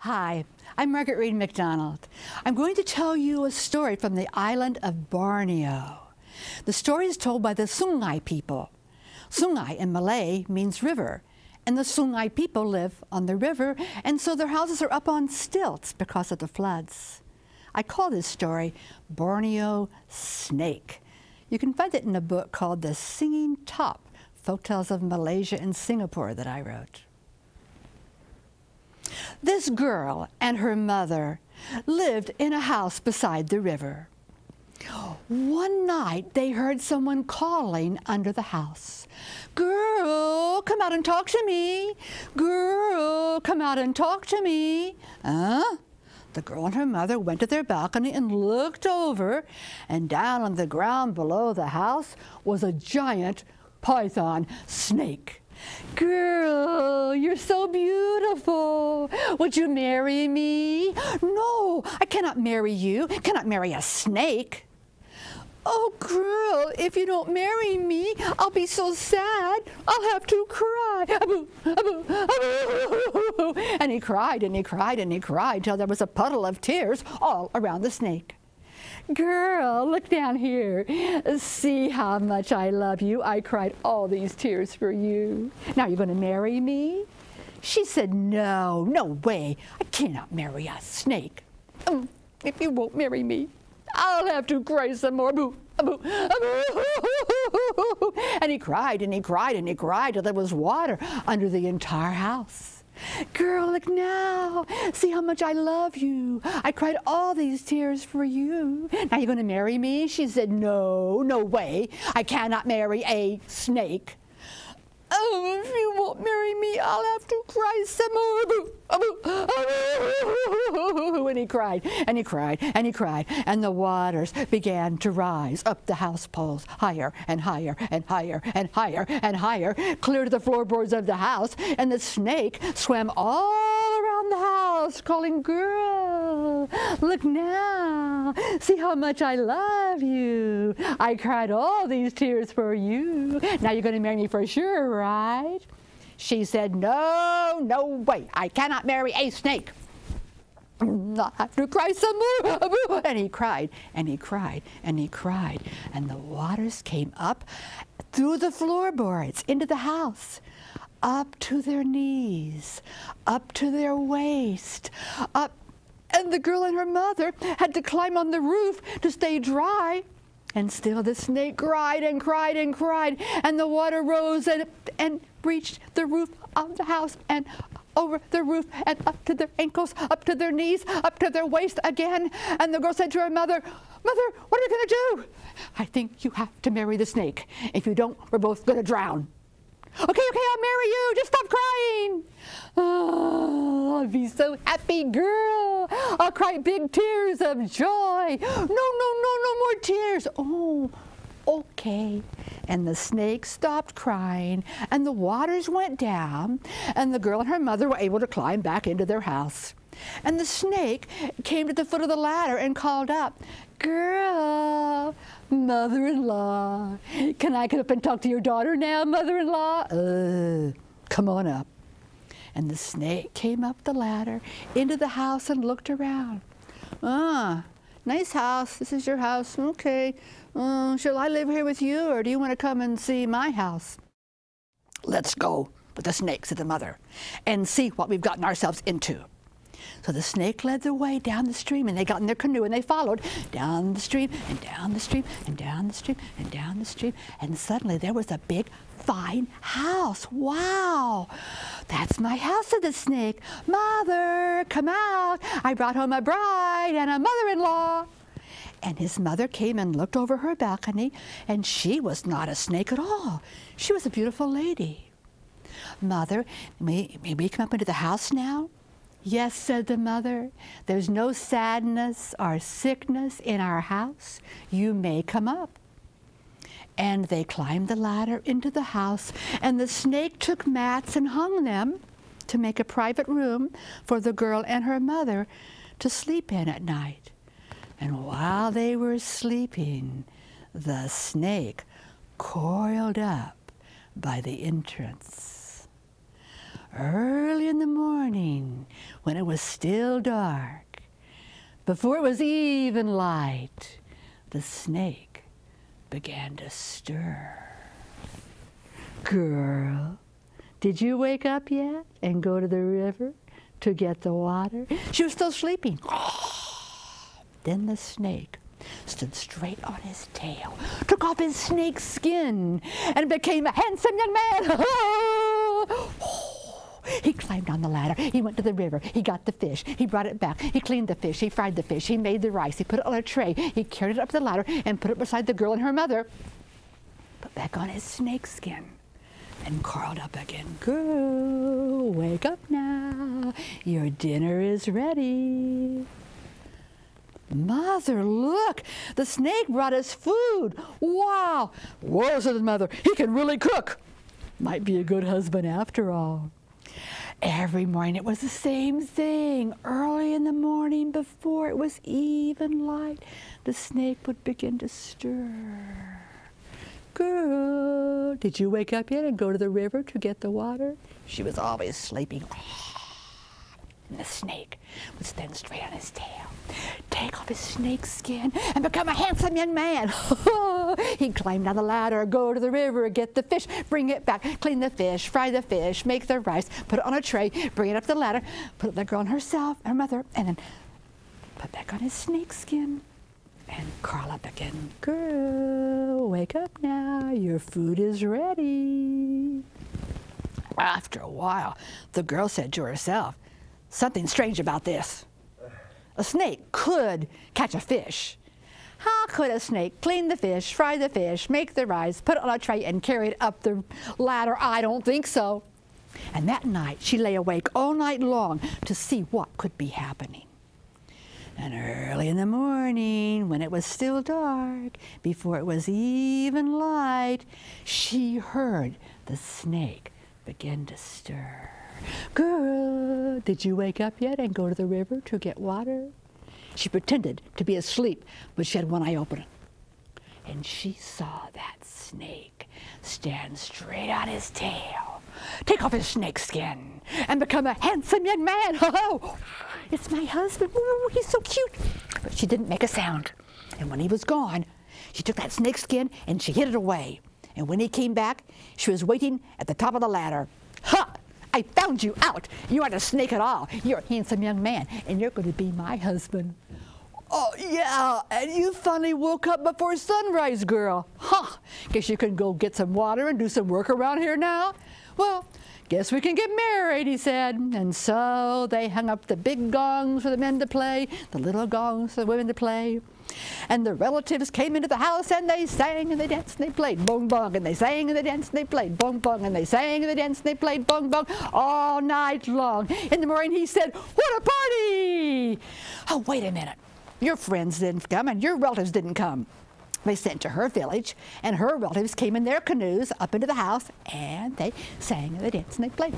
Hi, I'm Margaret Read MacDonald. I'm going to tell you a story from the island of Borneo. The story is told by the Sungai people. Sungai in Malay means river, and the Sungai people live on the river, and so their houses are up on stilts because of the floods. I call this story Borneo Snake. You can find it in a book called The Singing Top Folktales of Malaysia and Singapore that I wrote. This girl and her mother lived in a house beside the river. One night they heard someone calling under the house. Girl, come out and talk to me. Girl, come out and talk to me. Huh? The girl and her mother went to their balcony and looked over, and down on the ground below the house was a giant python snake. Girl, you're so beautiful. Would you marry me? No, I cannot marry you. Cannot marry a snake. Oh, girl, if you don't marry me, I'll be so sad. I'll have to cry. And he cried and he cried and he cried till there was a puddle of tears all around the snake. Girl, look down here. See how much I love you. I cried all these tears for you. Now you're going to marry me? She said, No, no way. I cannot marry a snake. Um, if you won't marry me, I'll have to cry some more. Boo, boo, boo. And he cried and he cried and he cried till there was water under the entire house. Girl, look now. See how much I love you. I cried all these tears for you. Now you're going to marry me? She said, No, no way. I cannot marry a snake. Oh, if you won't marry me, I'll have to cry some more. And he cried, and he cried, and he cried, and the waters began to rise up the house poles, higher and higher and higher and higher and higher, clear to the floorboards of the house, and the snake swam all around the house, calling, Girl, look now, see how much I love you. I cried all these tears for you. Now you're going to marry me for sure, right? She said, No, no way. I cannot marry a snake. I have to cry some more. And he cried, and he cried, and he cried. And the waters came up through the floorboards into the house, up to their knees, up to their waist, up. And the girl and her mother had to climb on the roof to stay dry. And still the snake cried and cried and cried, and the water rose and, and reached the roof of the house and over the roof and up to their ankles, up to their knees, up to their waist again. And the girl said to her mother, Mother, what are you going to do? I think you have to marry the snake. If you don't, we're both going to drown. Okay, okay, I'll marry you. Just stop crying. Oh, I'll be so happy, girl. I'll cry big tears of joy. No, no, no, no more tears. Oh, okay. And the snake stopped crying, and the waters went down, and the girl and her mother were able to climb back into their house. And the snake came to the foot of the ladder and called up, Girl, mother-in-law, can I get up and talk to your daughter now, mother-in-law? Uh, come on up. And the snake came up the ladder into the house and looked around. Ah, nice house. This is your house. Okay. Uh, shall I live here with you, or do you want to come and see my house? Let's go with the snake, said the mother, and see what we've gotten ourselves into. So the snake led the way down the stream, and they got in their canoe and they followed down the stream and down the stream and down the stream and down the stream. And suddenly there was a big, fine house. Wow! That's my house, said the snake. Mother, come out. I brought home a bride and a mother in law. And his mother came and looked over her balcony, and she was not a snake at all. She was a beautiful lady. Mother, may, may we come up into the house now? Yes, said the mother, there's no sadness or sickness in our house. You may come up. And they climbed the ladder into the house, and the snake took mats and hung them to make a private room for the girl and her mother to sleep in at night. And while they were sleeping, the snake coiled up by the entrance. Early in the morning, when it was still dark, before it was even light, the snake began to stir. Girl, did you wake up yet and go to the river to get the water? She was still sleeping. Then the snake stood straight on his tail, took off his snake skin, and became a handsome young man. He climbed on the ladder. He went to the river. He got the fish. He brought it back. He cleaned the fish. He fried the fish. He made the rice. He put it on a tray. He carried it up the ladder and put it beside the girl and her mother. Put back on his snake skin and curled up again. Girl, wake up now. Your dinner is ready. Mother, look! The snake brought us food. Wow! Whoa, said the mother. He can really cook. Might be a good husband after all. Every morning it was the same thing. Early in the morning, before it was even light, the snake would begin to stir. Girl, did you wake up yet and go to the river to get the water? She was always sleeping. And the snake would stand straight on his tail, take off his snake skin, and become a handsome young man. He'd climb down the ladder, go to the river, get the fish, bring it back, clean the fish, fry the fish, make the rice, put it on a tray, bring it up the ladder, put the girl on herself, her mother, and then put back on his snake skin and crawl up again. Girl, wake up now. Your food is ready. After a while, the girl said to herself, something strange about this. A snake could catch a fish. How could a snake clean the fish, fry the fish, make the rice, put it on a tray, and carry it up the ladder? I don't think so. And that night, she lay awake all night long to see what could be happening. And early in the morning, when it was still dark, before it was even light, she heard the snake begin to stir. Girl, did you wake up yet and go to the river to get water? She pretended to be asleep, but she had one eye open. And she saw that snake stand straight on his tail, take off his snake skin, and become a handsome young man. Oh, it's my husband. Ooh, he's so cute. But she didn't make a sound. And when he was gone, she took that snake skin and she hid it away. And when he came back, she was waiting at the top of the ladder. Ha! I found you out. You aren't a snake at all. You're a handsome young man, and you're going to be my husband. Oh, yeah, and you finally woke up before sunrise, girl. Huh, guess you can go get some water and do some work around here now? Well, guess we can get married, he said. And so they hung up the big gongs for the men to play, the little gongs for the women to play. And the relatives came into the house and they sang and they danced and they played bong bong and they sang and they danced and they played bong bong and they sang and they danced and they played bong bong all night long. In the morning he said, what a party! Oh, wait a minute. Your friends didn't come and your relatives didn't come. They sent to her village, and her relatives came in their canoes up into the house, and they sang and they danced and they played.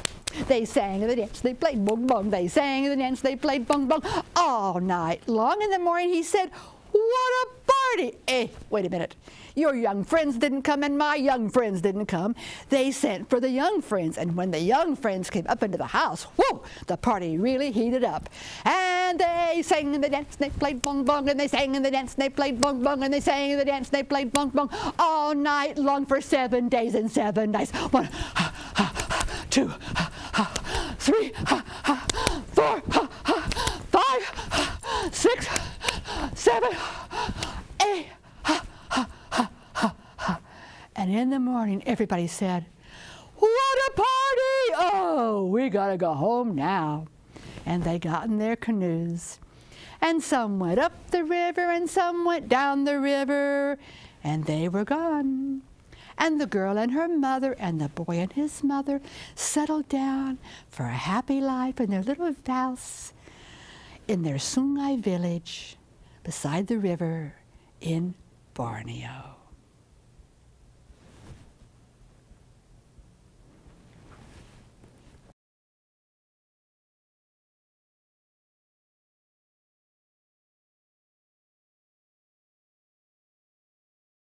They sang and they danced, and they played bong bong. They sang and they danced, and they played bong bong all night long. In the morning, he said, what a party! Eh, wait a minute. Your young friends didn't come and my young friends didn't come. They sent for the young friends, and when the young friends came up into the house, whoa, the party really heated up. And they sang and they danced and they played bong bong, and they sang and they danced and they played bong bong, and they sang and they danced and they played bong bong all night long for seven days and seven nights. One, two, three, four, five, six, seven, eight. And in the morning, everybody said, What a party! Oh, we gotta go home now. And they got in their canoes. And some went up the river and some went down the river. And they were gone. And the girl and her mother and the boy and his mother settled down for a happy life in their little house in their Sungai village beside the river in Borneo.